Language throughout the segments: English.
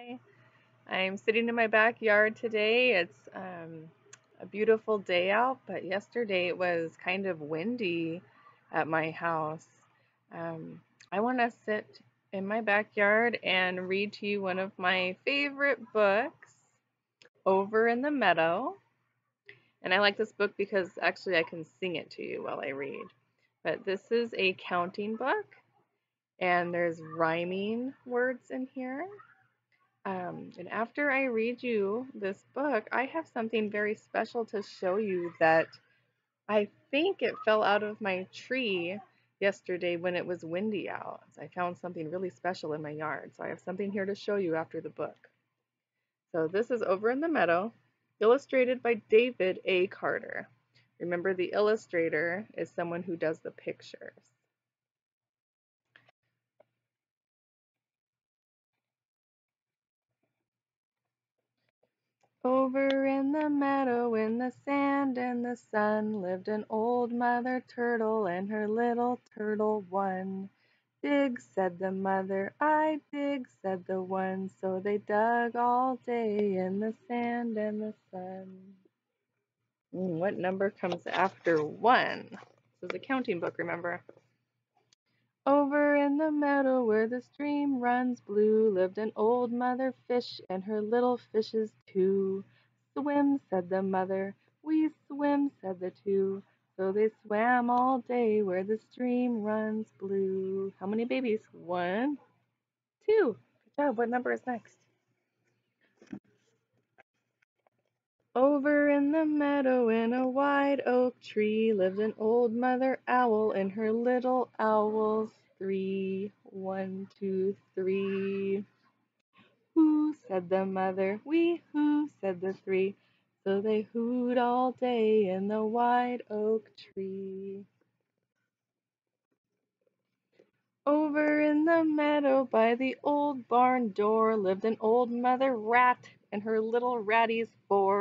Hi, I'm sitting in my backyard today. It's um, a beautiful day out, but yesterday it was kind of windy at my house. Um, I want to sit in my backyard and read to you one of my favorite books, Over in the Meadow. And I like this book because actually I can sing it to you while I read. But this is a counting book, and there's rhyming words in here. Um, and after I read you this book, I have something very special to show you that I think it fell out of my tree yesterday when it was windy out. I found something really special in my yard. So I have something here to show you after the book. So this is Over in the Meadow, illustrated by David A. Carter. Remember, the illustrator is someone who does the pictures. Over in the meadow in the sand and the sun lived an old mother turtle and her little turtle one. Dig, said the mother, I dig, said the one. So they dug all day in the sand and the sun. Mm, what number comes after one? This is a counting book, remember? Over in the meadow where the stream runs blue lived an old mother fish and her little fishes too. Swim, said the mother, we swim, said the two. So they swam all day where the stream runs blue. How many babies? One, two. Good job. What number is next? Over in the meadow in a wide oak tree lived an old mother owl and her little owls three. One, two, three. Who, said the mother. We who, said the three. So they hooed all day in the wide oak tree. Over in the meadow by the old barn door lived an old mother rat and her little ratties four.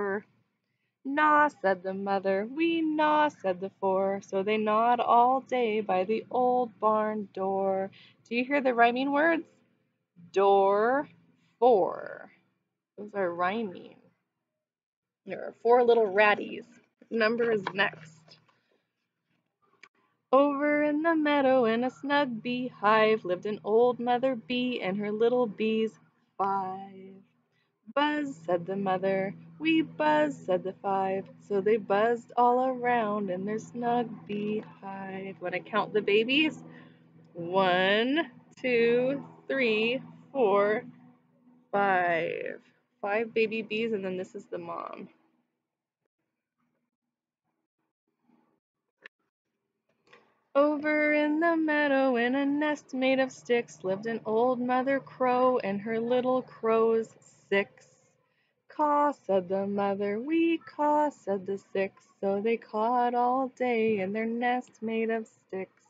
Gnaw, said the mother, we gnaw, said the four. So they gnawed all day by the old barn door. Do you hear the rhyming words? Door, four. Those are rhyming. There are four little ratties. Number is next. Over in the meadow in a snug beehive lived an old mother bee and her little bees five. Buzz, said the mother. We buzz, said the five. So they buzzed all around in their snug beehive. When I count the babies, one, two, three, four, five. Five baby bees, and then this is the mom. Over in the meadow in a nest made of sticks lived an old mother crow and her little crows six. Caw, said the mother, we caw, said the six. So they cawed all day in their nest made of sticks.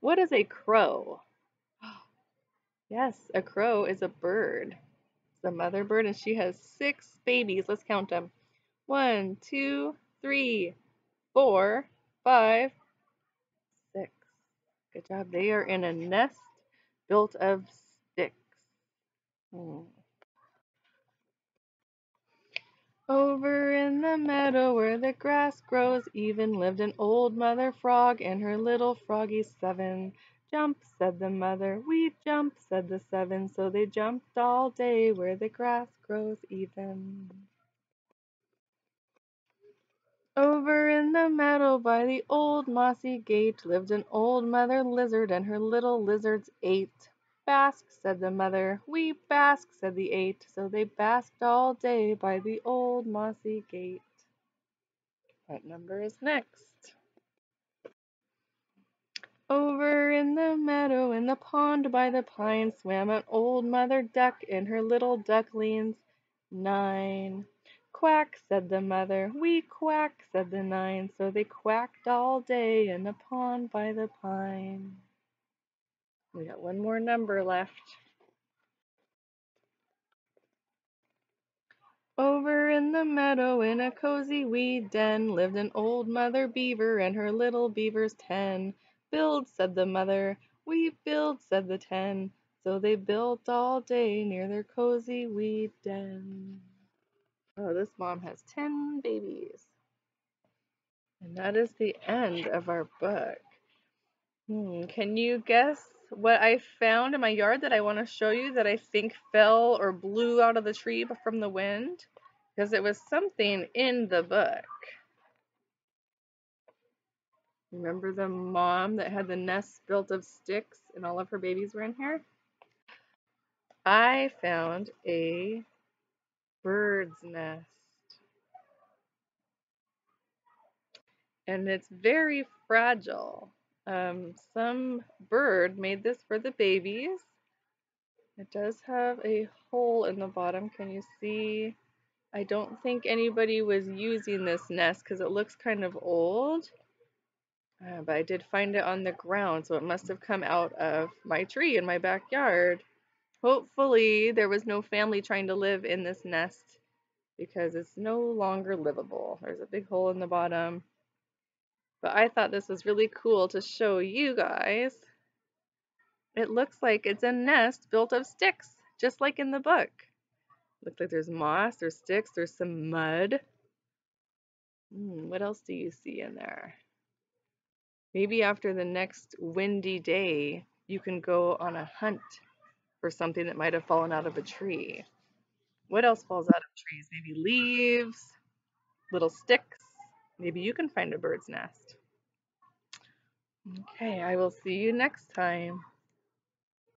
What is a crow? Yes, a crow is a bird. It's a mother bird and she has six babies. Let's count them. One, two, three, four, five, six. Good job. They are in a nest built of sticks. Hmm. Over in the meadow where the grass grows even lived an old mother frog and her little froggies seven. Jump, said the mother. We jump, said the seven. So they jumped all day where the grass grows even. Over in the meadow by the old mossy gate lived an old mother lizard and her little lizards eight. Bask, said the mother. We bask, said the eight. So they basked all day by the old mossy gate. What number is next? Over in the meadow in the pond by the pine swam an old mother duck and her little ducklings nine. Quack, said the mother. We quack, said the nine. So they quacked all day in the pond by the pine. We got one more number left. Over in the meadow in a cozy weed den lived an old mother beaver and her little beavers ten. Build, said the mother. We build, said the ten. So they built all day near their cozy weed den. Oh, this mom has 10 babies. And that is the end of our book. Hmm, can you guess what I found in my yard that I want to show you that I think fell or blew out of the tree from the wind? Because it was something in the book. Remember the mom that had the nest built of sticks and all of her babies were in here? I found a bird's nest. And it's very fragile. Um, some bird made this for the babies. It does have a hole in the bottom. Can you see? I don't think anybody was using this nest because it looks kind of old. Uh, but I did find it on the ground, so it must have come out of my tree in my backyard. Hopefully there was no family trying to live in this nest because it's no longer livable. There's a big hole in the bottom. But I thought this was really cool to show you guys. It looks like it's a nest built of sticks, just like in the book. Looks like there's moss, there's sticks, there's some mud. Hmm, what else do you see in there? Maybe after the next windy day, you can go on a hunt for something that might have fallen out of a tree. What else falls out of trees? Maybe leaves, little sticks. Maybe you can find a bird's nest. Okay, I will see you next time.